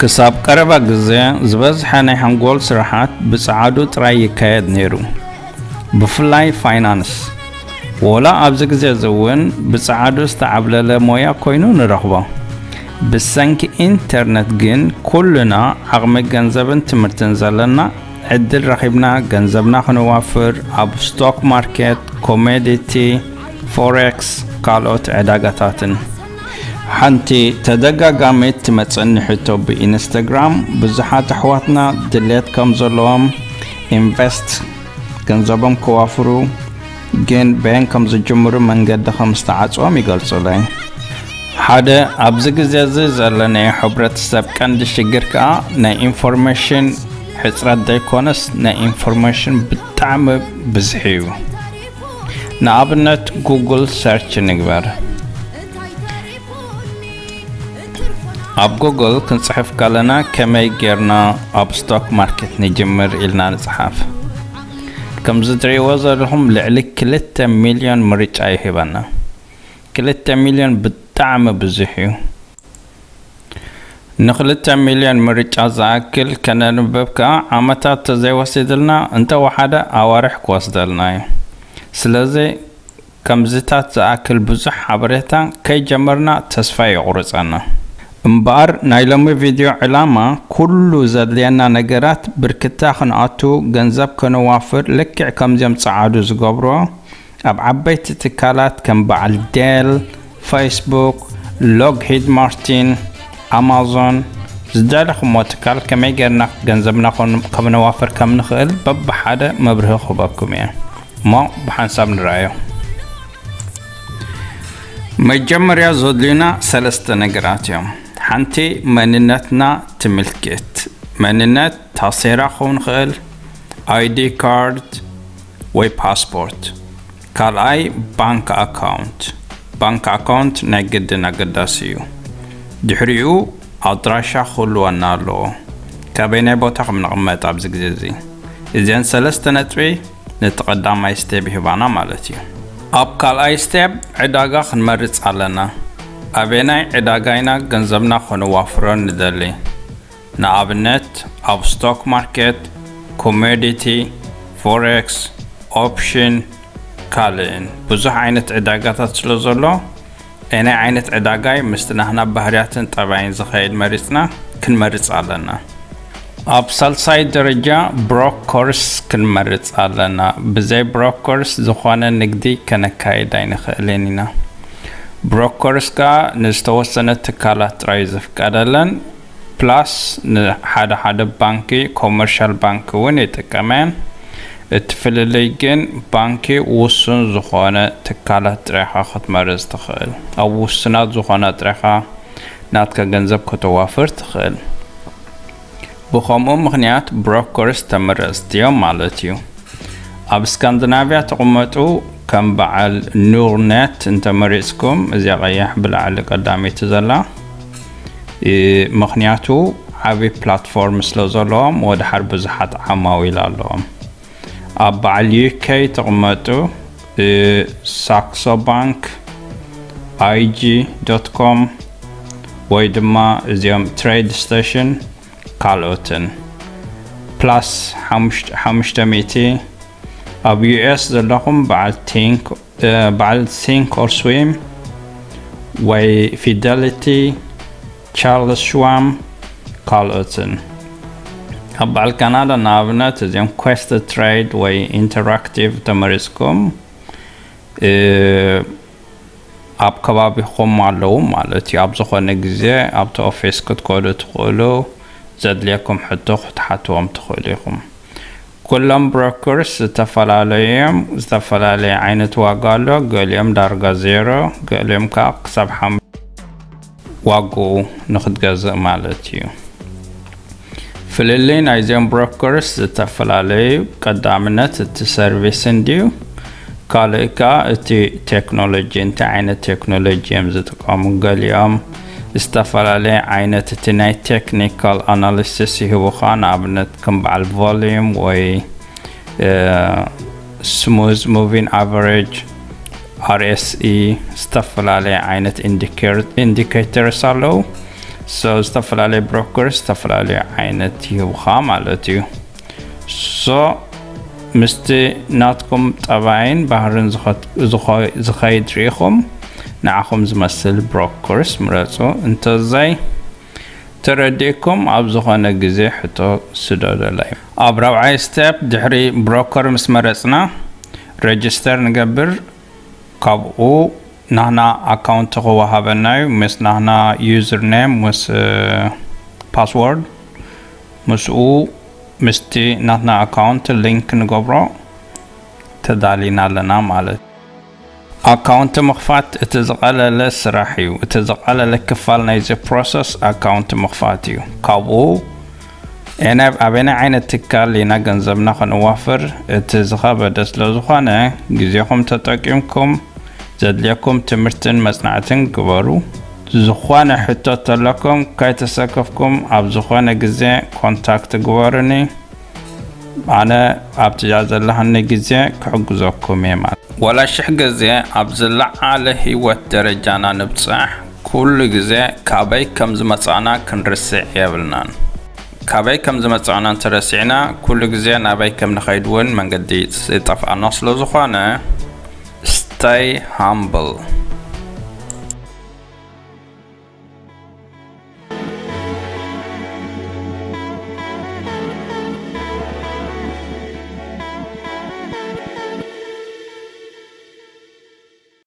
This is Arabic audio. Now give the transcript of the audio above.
ክሳብ ቀረባ ግዜ ዝበዝሐ ናይ ሓንጎል ስራሓት ብፀዓዱ ጥራይ ይካየድ ነይሩ። ብፍላይ ፋይናንስ። ወላ ኣብዚ ግዜ እዚ እውን ብፀዓዱ ዝተዓብለለ ሞያ ኮይኑ ንረኽቦ። ብሰንኪ ኢንተርነት ግን ኩሉና ዓቕሚ ገንዘብን ትምህርትን ዘለና ዕድል ረኺብና ገንዘብና ክንዋፍር ኣብ ስቶክ ማርኬት ኮሜዲቲ ፎሬክስ ካልኦት ዕዳጋታትን ሓንቲ ተደጋጋሚት ትመፅእኒ ሕቶ ብኢንስተግራም ብዙሓት ኣሕዋትና ድሌት ከም ዘለዎም ኢንቨስት ገንዘቦም ክዋፍሩ ግን ብአን ከም ዝጅምሩ መንገዲ ከም ዝተዓፅዎም ይገልጹለይ ሓደ ኣብዚ ግዜ እዚ ዘለናዮ ሕብረተሰብ ቀንዲ ሽግር ከዓ ናይ ኢንፎርሜሽን ሕፅረት ዘይኮነስ ናይ ኢንፎርሜሽን ብጣዕሚ ብዝሒ እዩ ንኣብነት ጉግል ሰርች ንግበር ኣብ ጉግል ክንፅሕፍ ከለና ከመይ ጌርና ኣብ ስቶክ ማርኬት ንጅምር ኢልና ንፅሓፍ ከምዚ ትሪእዎ ዘለኹም ልዕሊ 2 ሚልዮን ምርጫ ይሂበና። 2 ሚልዮን ብጣዕሚ ብዙሕ እዩ። ንክልተ ሚልዮን ምርጫ ዝኣክል ከነንብብ ከዓ ዓመታት ተዘይወሲድልና እንተወሓደ ኣዋርሕ ክወስደልና እዩ። ስለዚ ከምዝታት ዝኣክል ብዙሕ ሓበሬታ ከይጀመርና ተስፋ ይቑርፀና እምበኣር ናይ ሎሚ ቪድዮ ዕላማ ኩሉ ዘድልየና ነገራት ብርክታ ክንኣቱ ገንዘብ ክንዋፍር ልክዕ ከምዚኦም ፀዓዱ ዝገብሮ ኣብ ዓበይቲ ትካላት ከም በዓል ዴል ፌስቡክ ሎግሂድ ማርቲን ኣማዞን ዝደለኹሞ ትካል ከመይ ጌርና ገንዘብና ከም ነዋፍር ከም ንኽእል በብሓደ መብርሂ ክህበኩም እየ እሞ ብሓንሳብ ንረአዮ መጀመርያ ዘድልዩና ሰለስተ ነገራት እዮም ሓንቲ መንነትና ትምልክት መንነት ታሴራ ክኸውን ክእል ኣይዲ ካርድ ወይ ፓስፖርት ካልኣይ ባንክ ኣካውንት ባንክ ኣካውንት ናይ ግድን ኣገዳሲ እዩ ድሕሪኡ ኣድራሻ ክህልወና ኣለዎ ካበይ ቦታ ከም ንቕመጥ ኣብዚ ግዜ እዚ እዚአን ሰለስተ ነጥቢ ነቲ ቀዳማይ ስቴፕ ይህባና ማለት እዩ ኣብ ካልኣይ ስቴፕ ዕዳጋ ክንመርፅ ኣለና ኣበናይ ዕዳጋ ኢና ገንዘብና ክንዋፍሮ ንደሊ። ንኣብነት ኣብ ስቶክ ማርኬት ኮሞዲቲ ፎሬክስ ኦፕሽን ካልእን። ብዙሕ ዓይነት ዕዳጋታት ስለ ዘሎ ናይ ዓይነት ዕዳጋይ ምስቲ ናህና ባህርያትን ጠባይን ዝኸይድ መሪፅና ክንመርፅ ኣለና። ኣብ ሳልሳይ ደረጃ ብሮኮርስ ክንመርፅ ኣለና። ብዘይ ብሮኮርስ ዝኾነ ንግዲ ከነካይድ ኣይንኽእልን ኢና ብሮኮርስ ከዓ ንዝተወሰነ ትካላት ጥራይ ዝፍቀደለን ፕላስ ንሓደ ሓደ ባንኪ ኮመርሻል ባንኪ እውን ይጥቀመን እቲ ፍልልይ ግን ባንኪ ውሱን ዝኾነ ትካላት ጥራይኻ ክትመርፅ ትኽእል ኣብ ውሱናት ዝኾነ ጥራይኻ ናትካ ገንዘብ ከተዋፍር ትኽእል ብከምኡ ምክንያት ብሮከርስ ተመረፅቲ እዮም ማለት እዩ ኣብ ስካንዲናቪያ ተቕመጡ ከም በዓል ኑርነት እንተመሪፅኩም እዚኣ ቀያሕ ብላዕሊ ቀዳሚቲ ዘላ ምክንያቱ ዓብይ ፕላትፎርም ስለ ዘለዎም ወድሓር ብዙሓት ዓማዊል ኣለዎም ኣብ በዓል ዩኬ ተቕመጡ ሳክሶ ባንክ ኣይጂ ዶት ኮም ወይ ድማ እዚኦም ትሬድ ስቴሽን ካልኦትን ፕላስ 500 ኣብ ዩኤስ ዘለኹም በዓል ቲንክ በዓል ሲንክ ኦር ስዊም ወይ ፊደሊቲ ቻርልስ ሽዋም ካልኦትን ኣብ በዓል ካናዳ ንኣብነት እዚኦም ኮስት ትሬድ ወይ ኢንተራክቲቭ ተመሪፅኩም ኣብ ከባቢኹም ኣለዉ ማለት እዩ ኣብ ዝኾነ ግዜ ኣብቲ ኦፊስ ክትከዱ ትኽእሉ ዘድልየኩም ሕቶ ክትሓትዎም ትኽእሉ ኢኹም ኩሎም ብሮከርስ ዝተፈላለዩ እዮም ዝተፈላለየ ዓይነት ዋጋ ኣሎ ገሊኦም ዳርጋ ዜሮ ገሊኦም ከዓ ክሳብ ሓ ዋግኡ ንክትገዝእ ማለት እዩ ፍልልይ ናይዚኦም ብሮከርስ ዝተፈላለዩ ቀዳምነት እቲ ሰርቪስን ድዩ ካልእ ከዓ እቲ ቴክኖሎጂ እንታይ ዓይነት ቴክኖሎጂ እዮም ዝጥቀሙ ገሊኦም استفر استفعل عينة تناي تكنيكال أناليسيس هو خان عبنت كم على الفوليوم و سموز موفين افريج ار اس اي استفر استفعل عينة انديكيتر سالو. سو استفر so بروكر استفر استفعل عينة هو خان مالتيو سو مستي ناتكم طبعين بحرن زخايد ريخم ንዓኹም ዝመስል ብሮከርስ ምረፁ እንተዘይ ተረዲእኩም ኣብ ዝኾነ ግዜ ሕቶ ስደደላ እዩ ኣብ ራብዓይ ስተፕ ድሕሪ ብሮከር ምስ መረፅና ረጅስተር ንገብር ካብኡ ናህና ኣካውንት ክወሃበና እዩ ምስ ናህና ዩዘር ኔም ምስ ፓስወርድ ምስኡ ምስቲ ናትና ኣካውንት ሊንክ ንገብሮ ተዳሊና ኣለና ማለት ኣካውንት account مخفات تزغل لسرحيو تزغل لكفال نيز بروسس account مخفاتيو كابو أنا ابينا عين التكال لنا جنزب خنوافر تزغب دس لزخانة جزيكم تتاكمكم زدليكم تمرتن مصنعتن كبرو زخوانة حتى تلكم كي تساكفكم أب زخوانة جزي كونتاكت جوارني ኣነ ኣብቲ ዘለሃኒ ግዜ ክሕግዘኩም እየ ማለት ወላ ሽሕ ግዜ ኣብ ዝለዓለ ሂወት ደረጃና ንብፃሕ ኩሉ ግዜ ካበይ ከም ዝመፃእና ክንርስዕ የብልናን። ካበይ ከም ዝመፅእና እንተረሲዕና ኩሉ ግዜ ናበይ ከም ንኸይድ እውን መንገዲ ይጠፍኣና ስለ ዝኾነ stay humble